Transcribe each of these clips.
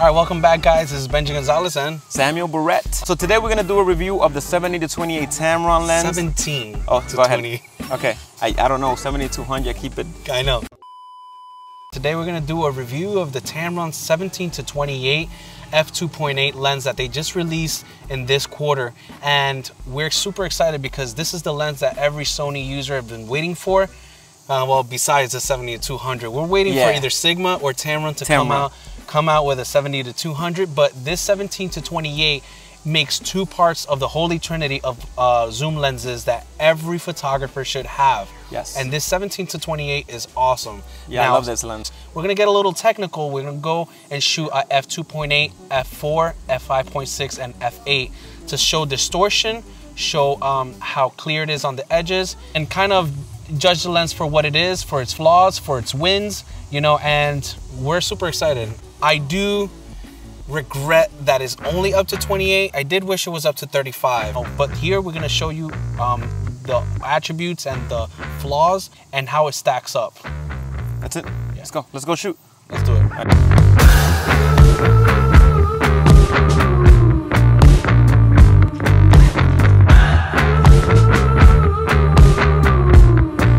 All right, welcome back, guys. This is Bengi Gonzalez and Samuel Bouret. So today we're gonna do a review of the 70 to 28 Tamron lens. 17 Oh, to go 20. ahead. Okay, I, I don't know, 70 to 100, keep it. I know. Today we're gonna do a review of the Tamron 17 to 28 f2.8 lens that they just released in this quarter, and we're super excited because this is the lens that every Sony user have been waiting for. Uh, well, besides the 70 to 200, we're waiting for either Sigma or Tamron to come out come out with a 70 to 200. But this 17 to 28 makes two parts of the holy trinity of uh, zoom lenses that every photographer should have. Yes. And this 17 to 28 is awesome. Yeah, Now, I love this lens. We're gonna get a little technical. We're gonna go and shoot a f2.8, f4, f5.6, and f8 to show distortion, show um, how clear it is on the edges, and kind of judge the lens for what it is, for its flaws, for its wins, you know. And we're super excited. I do regret that it's only up to 28. I did wish it was up to 35. But here we're gonna show you um, the attributes and the flaws and how it stacks up. That's it. Let's go. Let's go shoot. Let's do it.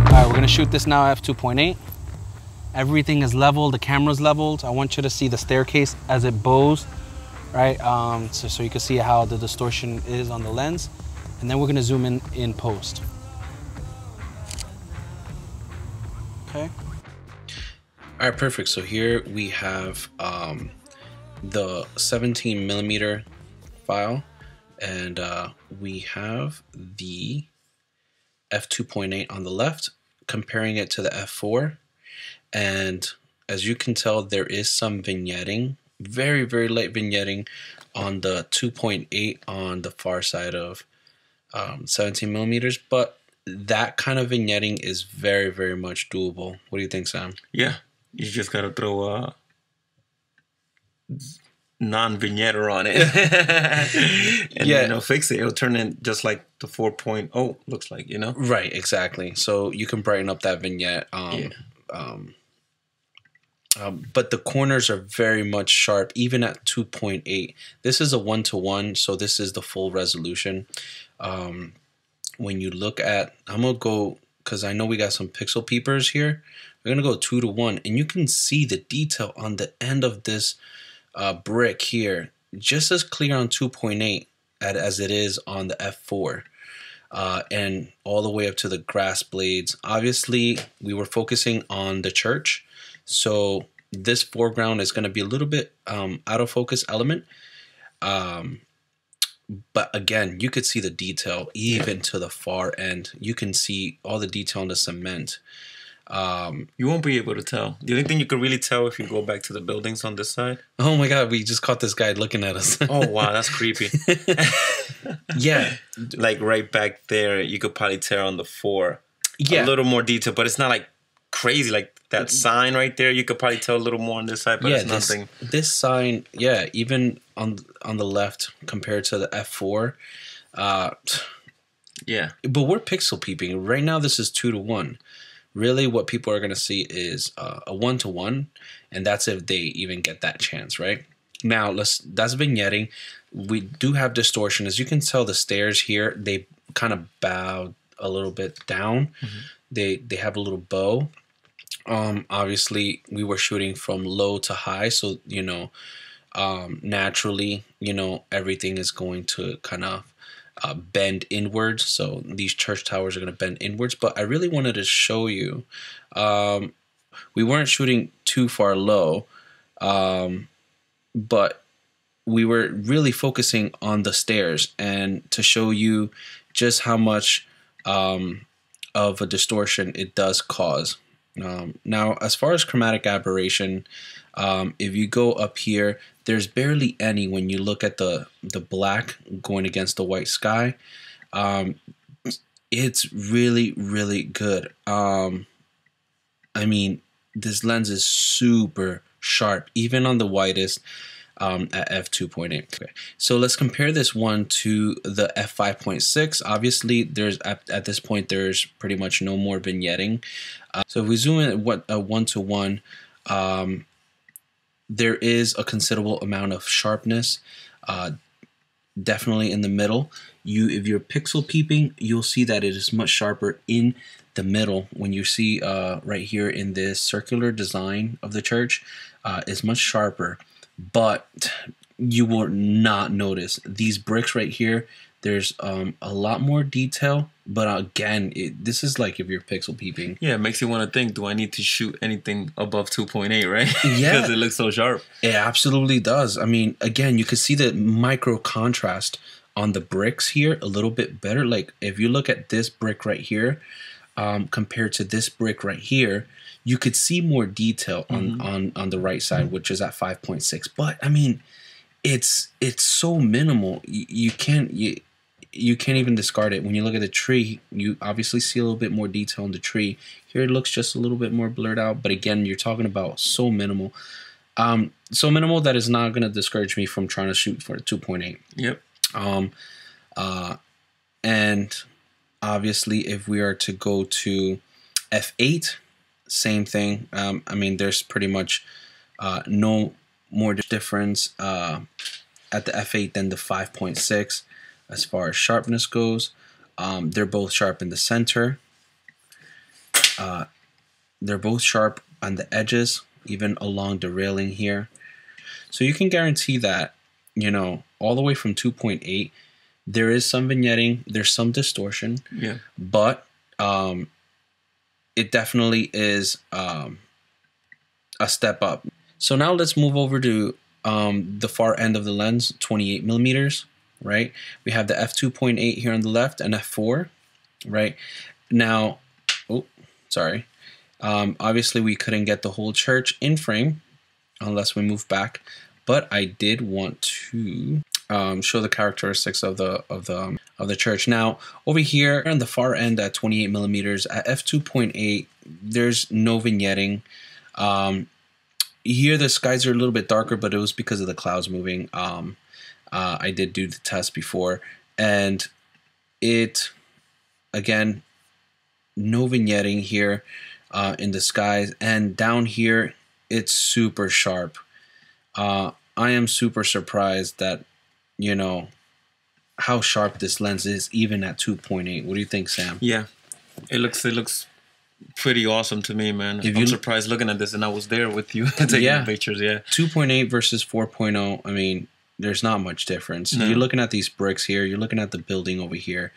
All right, we're gonna shoot this now f2.8. Everything is leveled, the camera's leveled. I want you to see the staircase as it bows, right? Um, so, so you can see how the distortion is on the lens. And then we're gonna zoom in in post. Okay. All right, perfect. So here we have um, the 17 millimeter file, and uh, we have the f2.8 on the left, comparing it to the f4. And as you can tell, there is some vignetting, very, very light vignetting on the 2.8 on the far side of um, 17 millimeters, but that kind of vignetting is very, very much doable. What do you think, Sam? Yeah, you just gotta throw a non-vignetter on it, and Yeah. you know fix it. It'll turn in just like the 4.0 looks like. You know. Right, exactly. So you can brighten up that vignette. Um, Yeah. Um, um, but the corners are very much sharp, even at 2.8. This is a one to one, so this is the full resolution. Um, when you look at, I'm gonna go because I know we got some pixel peepers here. We're gonna go two to one, and you can see the detail on the end of this uh, brick here, just as clear on 2.8 as it is on the f4 uh, and all the way up to the grass blades. Obviously, we were focusing on the church, so this foreground is going to be a little bit um, out of focus element. Um, but again, you could see the detail even to the far end. You can see all the detail in the cement. Um, You won't be able to tell. The only thing you can really tell if you go back to the buildings on this side. oh my God, we just caught this guy looking at us. Oh wow, that's creepy. yeah, like right back there, you could probably tell on the four yeah. a little more detail, but it's not like crazy. Like that sign right there, you could probably tell a little more on this side, but yeah, it's this, nothing. this sign, yeah, even on on the left compared to the F4, uh, Yeah, but we're pixel peeping right now. This is two to one. Really, what people are going to see is uh, a one to one, and that's if they even get that chance, right? Now, let's that's vignetting. We do have distortion, as you can tell. The stairs here they kind of bow a little bit down. They they have a little bow. Um, obviously, we were shooting from low to high, so you know, um, naturally, you know, everything is going to kind of uh, bend inwards. So these church towers are going to bend inwards. But I really wanted to show you, um, we weren't shooting too far low, um, but we were really focusing on the stairs and to show you just how much um, of a distortion it does cause. Um, now, as far as chromatic aberration, um, if you go up here, there's barely any when you look at the the black going against the white sky. Um, it's really really good. Um, I mean, this lens is super sharp, even on the widest um, at f2.8. Okay. So let's compare this one to the f5.6. Obviously, there's at, at this point there's pretty much no more vignetting. Uh, so if we zoom in at what a one to one, um, there is a considerable amount of sharpness, uh, definitely in the middle. You, if you're pixel peeping, you'll see that it is much sharper in the middle. When you see uh, right here in this circular design of the church, uh, is much sharper, but you will not notice these bricks right here. There's um, a lot more detail, but again, it, this is like if you're pixel peeping. Yeah, it makes you want to think, do I need to shoot anything above 2.8, right? Yeah. Because it looks so sharp. It absolutely does. I mean, again, you can see the micro contrast on the bricks here a little bit better. Like if you look at this brick right here um, compared to this brick right here, you could see more detail on on on the right side, which is at 5.6. But I mean, it's it's so minimal. You, you can't you you can't even discard it. When you look at the tree, you obviously see a little bit more detail in the tree. Here it looks just a little bit more blurred out, but again, you're talking about so minimal. Um, so minimal that is not going to discourage me from trying to shoot for a 2.8. Yep. Um, uh, and obviously, if we are to go to f8, same thing. Um, I mean, there's pretty much uh, no more difference uh, at the f8 than the 5.6 as far as sharpness goes. Um, they're both sharp in the center. Uh, they're both sharp on the edges, even along the railing here. So you can guarantee that, you know, all the way from 2.8, there is some vignetting, there's some distortion, Yeah. but um, it definitely is um, a step up. So now let's move over to um, the far end of the lens, 28 millimeters, right? We have the f2.8 here on the left and f4, right? Now, oh, sorry. Um, obviously, we couldn't get the whole church in frame unless we move back, but I did want to um, show the characteristics of the of the um, of the church. Now, over here on the far end at 28 millimeters at f2.8, there's no vignetting. Um, here the skies are a little bit darker, but it was because of the clouds moving. Um, uh, I did do the test before, and it again no vignetting here uh, in the skies, and down here it's super sharp. Uh, I am super surprised that you know how sharp this lens is, even at 2.8. What do you think, Sam? Yeah. It looks it looks pretty awesome to me, man. If I'm you- surprised looking at this and I was there with you taking Yeah. pictures, yeah. 2.8 versus 4.0 i mean there's not much difference. No. you're looking at these bricks here you're looking at the building over here.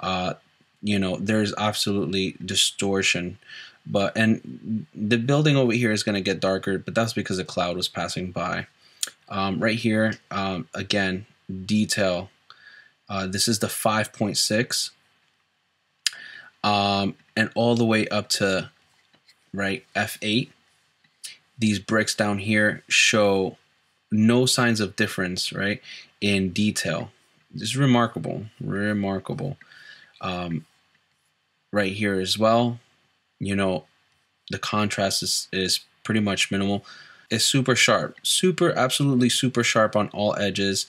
Uh you know there's absolutely distortion but and the building over here is going to get darker but that's because a cloud was passing by. Um, right here um, again detail. Uh, this is the 5.6 um, and all the way up to right f8 these bricks down here show no signs of difference, right, in detail. This is remarkable, remarkable. Um, right here as well, you know, the contrast is, is pretty much minimal. It's super sharp, super, absolutely super sharp on all edges,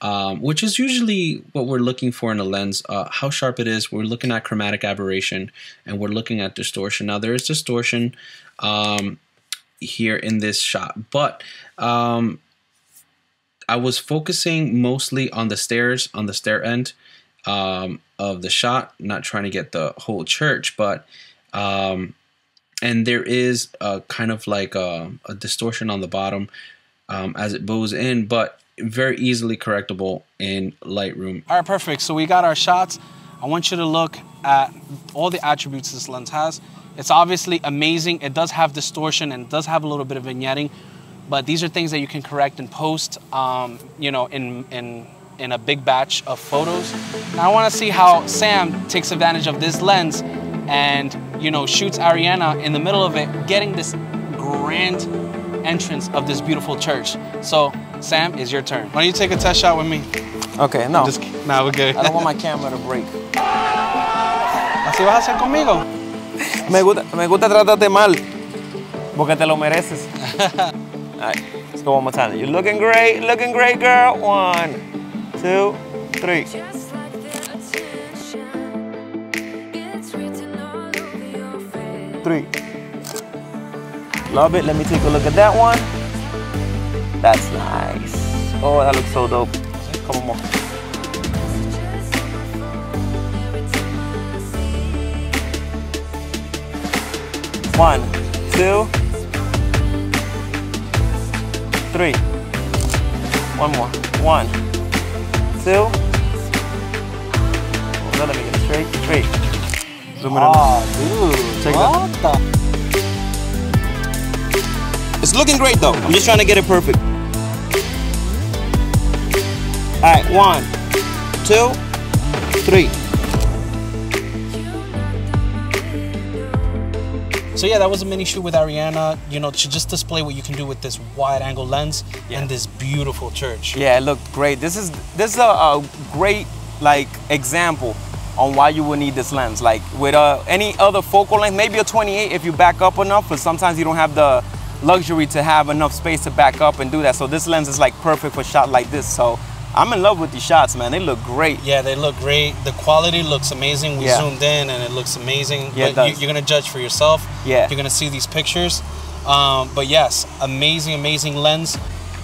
um, which is usually what we're looking for in a lens. Uh, how sharp it is, we're looking at chromatic aberration and we're looking at distortion. Now, there is distortion. Um, here in this shot. But um, I was focusing mostly on the stairs, on the stair end um, of the shot, not trying to get the whole church. But um, and there is a kind of like a, a distortion on the bottom um, as it bows in, but very easily correctable in Lightroom. All right, perfect. So we got our shots. I want you to look at all the attributes this lens has. It's obviously amazing. It does have distortion and it does have a little bit of vignetting, but these are things that you can correct and post. Um, you know, in in in a big batch of photos. Now I want to see how Sam takes advantage of this lens and you know shoots Ariana in the middle of it, getting this grand entrance of this beautiful church. So Sam, is your turn. Why don't you take a test shot with me? Okay, no. Just nah, we're good. I don't want my camera to break. Así vas a hacer conmigo. Me gusta, me gusta tratarte mal. Porque te lo mereces. Alright, let's go one more time. You're looking great, looking great, girl. One, two, three. Just like the attention, it's written all over your face. Three. Love it. Let me take a look at that one. That's nice. Oh, that looks so dope. Couple more. One, two, three. One more. One, two. Oh, let me get straight. Straight. Zoom it in. Oh, dude. Check it out. It's looking great though. I'm just trying to get it perfect. All right, one, two, three. So yeah, that was a mini shoot with Ariana. You know, to just display what you can do with this wide angle lens and this beautiful church. Yeah, it looked great. This is this is a, a great like example on why you would need this lens. Like with uh, any other focal length, maybe a 28 if you back up enough, but sometimes you don't have the luxury to have enough space to back up and do that. So this lens is like perfect for shot like this. So I'm in love with these shots, man. They look great. Yeah, they look great. The quality looks amazing. We Yeah. zoomed in and it looks amazing. Yeah, but. You, are gonna judge for yourself. Yeah. You're gonna see these pictures. Um, but yes, amazing, amazing lens.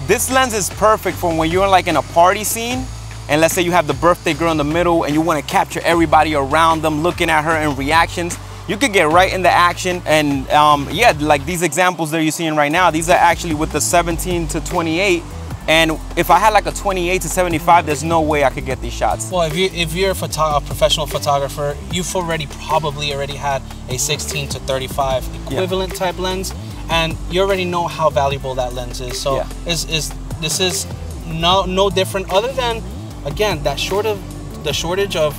This lens is perfect for when you're like in a party scene and let's say you have the birthday girl in the middle and you want to capture everybody around them looking at her and reactions. You could get right in the action and um, yeah, like these examples that you're seeing right now, these are actually with the 17 to 28 and if I had like a 28 to 75, there's no way I could get these shots. Well, if you if you're a, photo- a professional photographer, you've already probably already had a 16 to 35 equivalent type lens, and you already know how valuable that lens is. So Yeah. is is this is no no different other than again that short of the shortage of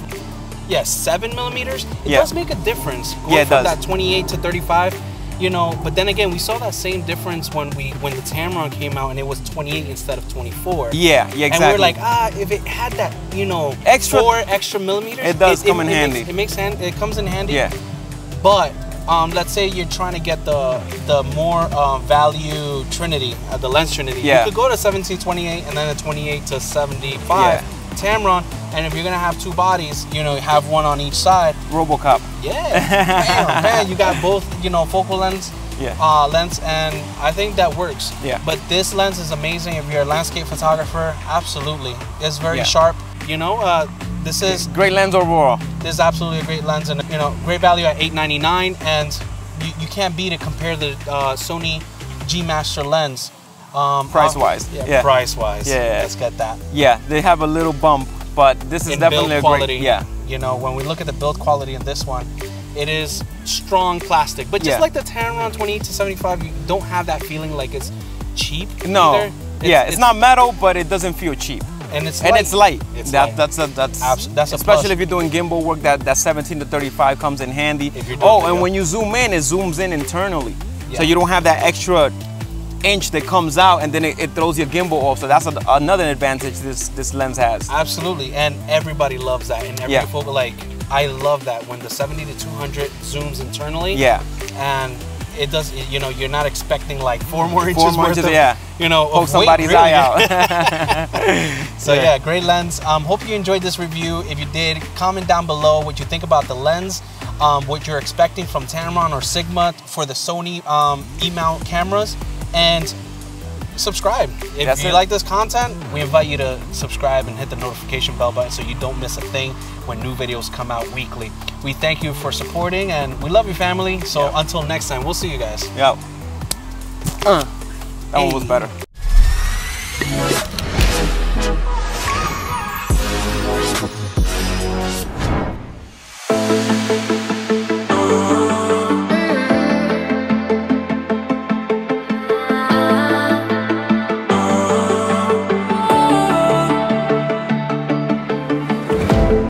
yes seven millimeters. It Yeah. does make a difference going Yeah, it from does. that 28 to 35. You know, but then again, we saw that same difference when we when the Tamron came out and it was 28 instead of 24. Yeah, yeah, exactly. And we were like, ah, if it had that, you know, Extra- four extra millimeters, It does it, come in handy. Makes, it makes hand, it comes in handy. yeah, But um, let's say you're trying to get the the more uh, value Trinity, uh, the lens Trinity. Yeah. You could go to 1728 and then a 28 to 75 Yeah. Tamron. And if you're gonna have two bodies, you know, have one on each side. RoboCop. Yeah, bam, bam, you got both, you know, focal lens, Yeah. uh, lens, and I think that works. Yeah. But this lens is amazing. If you're a landscape photographer, absolutely, it's very Yeah. sharp. You know, uh, this is Great lens overall. this is absolutely a great lens, and you know, great value at 8.99, and you, you can't beat it. Compare the uh, Sony G Master lens. Um, Price-wise, yeah, yeah. price wise. Yeah. let's get that. Yeah, they have a little bump, but this is in definitely build a quality. great. Yeah, You know, when we look at the build quality in this one, it is strong plastic. But just Yeah. like the Tamron 28 to 75, you don't have that feeling like it's cheap. no, either. yeah, it's, not metal, but it doesn't feel cheap. and it's and light. it's light. It's that, light. That's a that's Abs- that's especially if you're doing gimbal work. That that 17 to 35 comes in handy. If you're doing oh, and when you zoom in, it zooms in internally, Yeah. so you don't have that extra inch that comes out, and then it, it throws your gimbal off. So that's a, another advantage this this lens has. Absolutely, and everybody loves that. And every Yeah. like I love that when the 70 to 200 zooms internally. Yeah. and it does. You know, you're not expecting like four more inches Four more worth inches, of, yeah. You know, Poke somebody's really. eye out. So yeah. great lens. Um, hope you enjoyed this review. If you did, comment down below what you think about the lens, um, what you're expecting from Tamron or Sigma for the Sony um, E-mount cameras, and subscribe. If That's you it. like this content, we invite you to subscribe and hit the notification bell button so you don't miss a thing when new videos come out weekly. We thank you for supporting and we love you, family. So Yeah. until next time, we'll see you guys. Yo. Uh, that one was better.